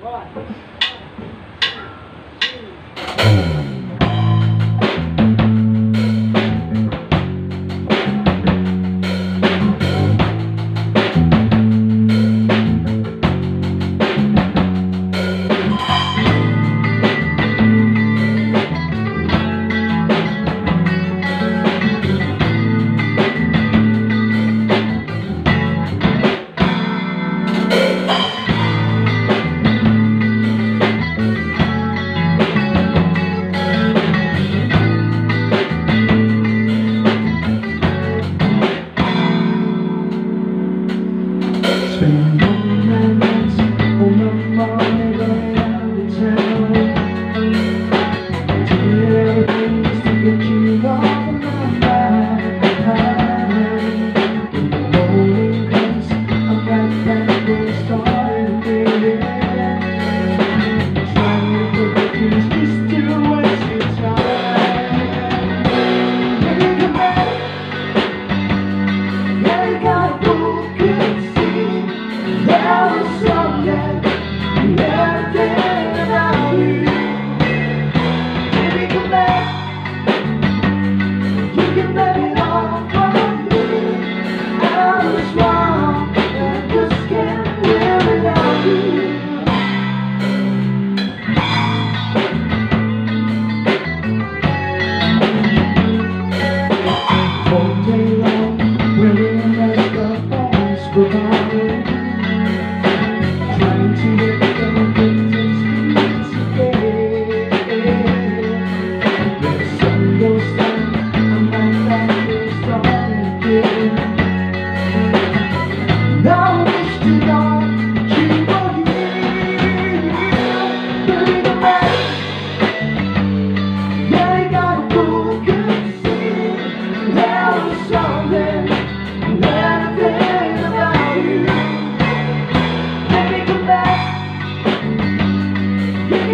One.